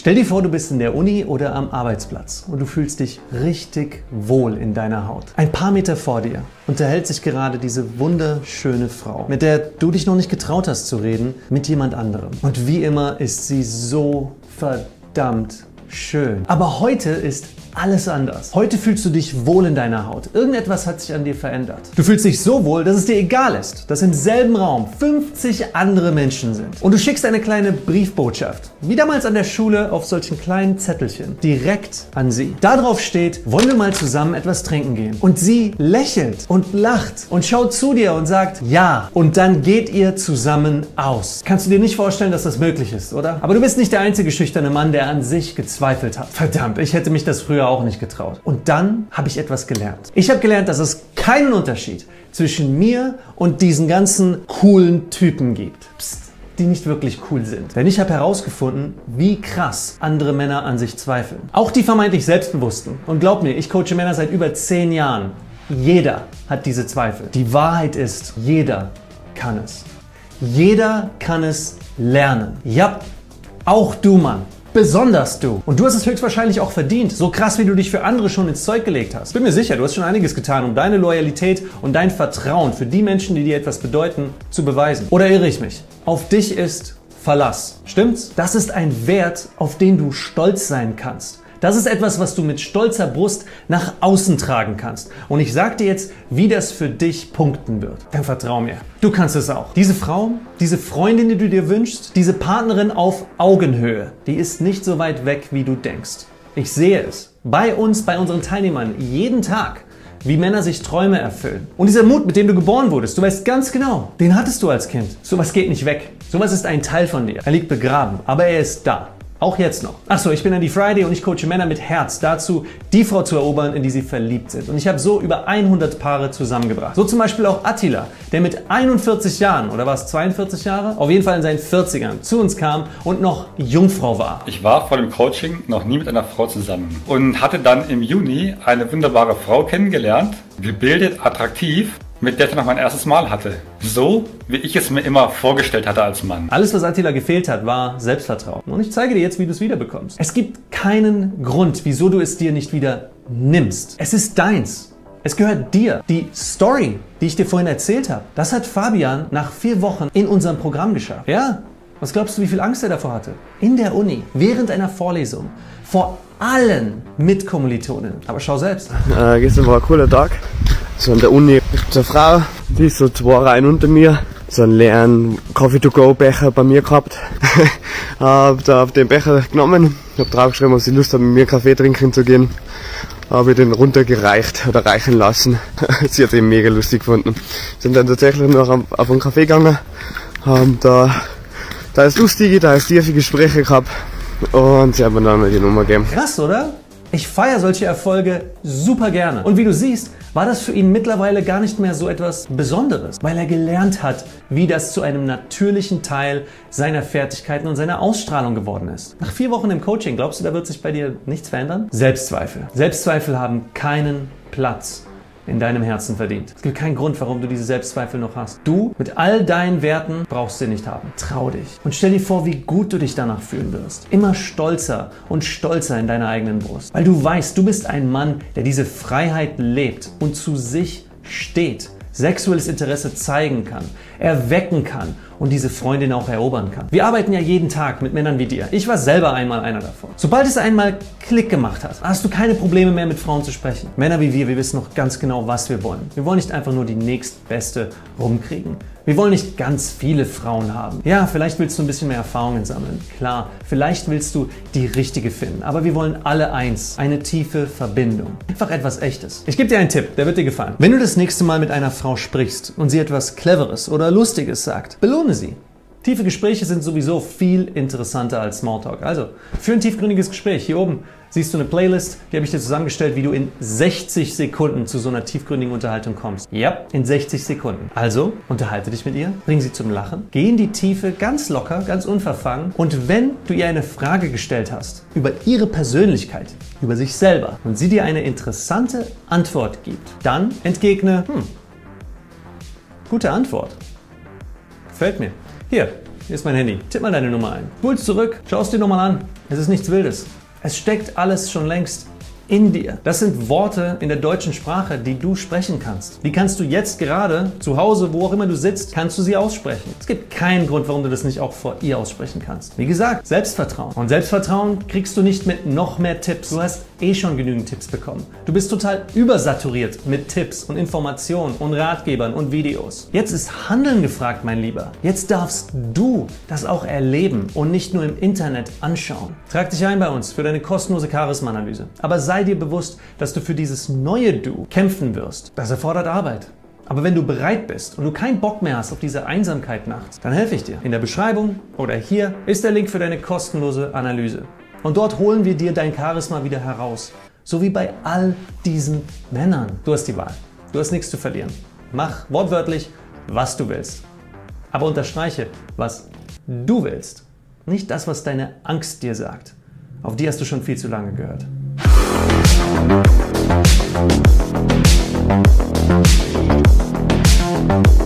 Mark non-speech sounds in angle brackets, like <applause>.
Stell dir vor, du bist in der Uni oder am Arbeitsplatz und du fühlst dich richtig wohl in deiner Haut. Ein paar Meter vor dir unterhält sich gerade diese wunderschöne Frau, mit der du dich noch nicht getraut hast zu reden, mit jemand anderem. Und wie immer ist sie so verdammt schön. Aber heute ist alles anders. Heute fühlst du dich wohl in deiner Haut. Irgendetwas hat sich an dir verändert. Du fühlst dich so wohl, dass es dir egal ist, dass im selben Raum 50 andere Menschen sind. Und du schickst eine kleine Briefbotschaft, wie damals an der Schule auf solchen kleinen Zettelchen, direkt an sie. Darauf steht, wollen wir mal zusammen etwas trinken gehen. Und sie lächelt und lacht und schaut zu dir und sagt, ja. Und dann geht ihr zusammen aus. Kannst du dir nicht vorstellen, dass das möglich ist, oder? Aber du bist nicht der einzige schüchterne Mann, der an sich gezweifelt hat. Verdammt, ich hätte mich das früher früher auch nicht getraut. Und dann habe ich etwas gelernt. Ich habe gelernt, dass es keinen Unterschied zwischen mir und diesen ganzen coolen Typen gibt. Psst die nicht wirklich cool sind. Denn ich habe herausgefunden, wie krass andere Männer an sich zweifeln. Auch die vermeintlich Selbstbewussten. Und glaub mir, ich coache Männer seit über zehn Jahren. Jeder hat diese Zweifel. Die Wahrheit ist, jeder kann es. Jeder kann es lernen. Ja, auch du Mann. Besonders du. Und du hast es höchstwahrscheinlich auch verdient, so krass wie du dich für andere schon ins Zeug gelegt hast. Bin mir sicher, du hast schon einiges getan, um deine Loyalität und dein Vertrauen für die Menschen, die dir etwas bedeuten, zu beweisen. Oder irre ich mich? Auf dich ist Verlass. Stimmt's? Das ist ein Wert, auf den du stolz sein kannst. Das ist etwas, was du mit stolzer Brust nach außen tragen kannst. Und ich sag dir jetzt, wie das für dich punkten wird. Dann vertrau mir. Du kannst es auch. Diese Frau, diese Freundin, die du dir wünschst, diese Partnerin auf Augenhöhe, die ist nicht so weit weg, wie du denkst. Ich sehe es. Bei uns, bei unseren Teilnehmern, jeden Tag wie Männer sich Träume erfüllen. Und dieser Mut, mit dem du geboren wurdest, du weißt ganz genau, den hattest du als Kind. Sowas geht nicht weg. Sowas ist ein Teil von dir. Er liegt begraben, aber er ist da. Auch jetzt noch. Achso, ich bin Andy Friday und ich coache Männer mit Herz dazu, die Frau zu erobern, in die sie verliebt sind. Und ich habe so über 100 Paare zusammengebracht. So zum Beispiel auch Attila, der mit 41 Jahren, oder war es 42 Jahre? Auf jeden Fall in seinen 40ern zu uns kam und noch Jungfrau war. Ich war vor dem Coaching noch nie mit einer Frau zusammen und hatte dann im Juni eine wunderbare Frau kennengelernt, gebildet, attraktiv mit der ich noch mein erstes Mal hatte. So, wie ich es mir immer vorgestellt hatte als Mann. Alles, was Attila gefehlt hat, war Selbstvertrauen. Und ich zeige dir jetzt, wie du es wiederbekommst. Es gibt keinen Grund, wieso du es dir nicht wieder nimmst. Es ist deins. Es gehört dir. Die Story, die ich dir vorhin erzählt habe, das hat Fabian nach vier Wochen in unserem Programm geschafft. Ja, was glaubst du, wie viel Angst er davor hatte? In der Uni, während einer Vorlesung, vor allen Mitkommilitonen. Aber schau selbst. Äh, gestern war ein cooler Tag. So an der Uni ist eine Frau, die ist so zwei Reihen unter mir. So einen leeren Coffee-to-go-Becher bei mir gehabt. <laughs> hab da auf den Becher genommen, hab draufgeschrieben, ob sie Lust haben, mit mir Kaffee trinken zu gehen. Habe ich den runtergereicht oder reichen lassen. <laughs> sie hat ihn mega lustig gefunden. Sind dann tatsächlich noch auf einen Kaffee gegangen, haben da, da ist lustige, da ist tiefe Gespräche gehabt und sie haben mir dann mal die Nummer gegeben. Krass, oder? Ich feiere solche Erfolge super gerne. Und wie du siehst, war das für ihn mittlerweile gar nicht mehr so etwas Besonderes, weil er gelernt hat, wie das zu einem natürlichen Teil seiner Fertigkeiten und seiner Ausstrahlung geworden ist. Nach vier Wochen im Coaching, glaubst du, da wird sich bei dir nichts verändern? Selbstzweifel. Selbstzweifel haben keinen Platz in deinem Herzen verdient. Es gibt keinen Grund, warum du diese Selbstzweifel noch hast. Du mit all deinen Werten brauchst sie nicht haben. Trau dich und stell dir vor, wie gut du dich danach fühlen wirst. Immer stolzer und stolzer in deiner eigenen Brust, weil du weißt, du bist ein Mann, der diese Freiheit lebt und zu sich steht sexuelles Interesse zeigen kann, erwecken kann und diese Freundin auch erobern kann. Wir arbeiten ja jeden Tag mit Männern wie dir. Ich war selber einmal einer davon. Sobald es einmal Klick gemacht hat, hast du keine Probleme mehr mit Frauen zu sprechen. Männer wie wir, wir wissen noch ganz genau, was wir wollen. Wir wollen nicht einfach nur die nächstbeste rumkriegen. Wir wollen nicht ganz viele Frauen haben. Ja, vielleicht willst du ein bisschen mehr Erfahrungen sammeln. Klar, vielleicht willst du die richtige finden. Aber wir wollen alle eins. Eine tiefe Verbindung. Einfach etwas Echtes. Ich gebe dir einen Tipp, der wird dir gefallen. Wenn du das nächste Mal mit einer Frau sprichst und sie etwas Cleveres oder Lustiges sagt, belohne sie. Tiefe Gespräche sind sowieso viel interessanter als Smalltalk. Also, für ein tiefgründiges Gespräch hier oben siehst du eine Playlist, die habe ich dir zusammengestellt, wie du in 60 Sekunden zu so einer tiefgründigen Unterhaltung kommst. Ja, in 60 Sekunden. Also, unterhalte dich mit ihr, bring sie zum Lachen, geh in die Tiefe ganz locker, ganz unverfangen und wenn du ihr eine Frage gestellt hast über ihre Persönlichkeit, über sich selber und sie dir eine interessante Antwort gibt, dann entgegne, hm, gute Antwort. Gefällt mir. Hier, Hier ist mein Handy. Tipp mal deine Nummer ein. Spulst zurück, schaust dir nochmal an. Es ist nichts Wildes. Es steckt alles schon längst in dir. Das sind Worte in der deutschen Sprache, die du sprechen kannst. Die kannst du jetzt gerade zu Hause, wo auch immer du sitzt, kannst du sie aussprechen. Es gibt keinen Grund, warum du das nicht auch vor ihr aussprechen kannst. Wie gesagt, Selbstvertrauen. Und Selbstvertrauen kriegst du nicht mit noch mehr Tipps. Du hast eh schon genügend Tipps bekommen. Du bist total übersaturiert mit Tipps und Informationen und Ratgebern und Videos. Jetzt ist Handeln gefragt, mein Lieber. Jetzt darfst du das auch erleben und nicht nur im Internet anschauen. Trag dich ein bei uns für deine kostenlose Charisma-Analyse. Aber sei dir bewusst, dass du für dieses neue Du kämpfen wirst. Das erfordert Arbeit. Aber wenn du bereit bist und du keinen Bock mehr hast auf diese Einsamkeit nachts, dann helfe ich dir. In der Beschreibung oder hier ist der Link für deine kostenlose Analyse. Und dort holen wir dir dein Charisma wieder heraus. So wie bei all diesen Männern. Du hast die Wahl. Du hast nichts zu verlieren. Mach wortwörtlich, was du willst. Aber unterstreiche, was du willst. Nicht das, was deine Angst dir sagt. Auf die hast du schon viel zu lange gehört. Thank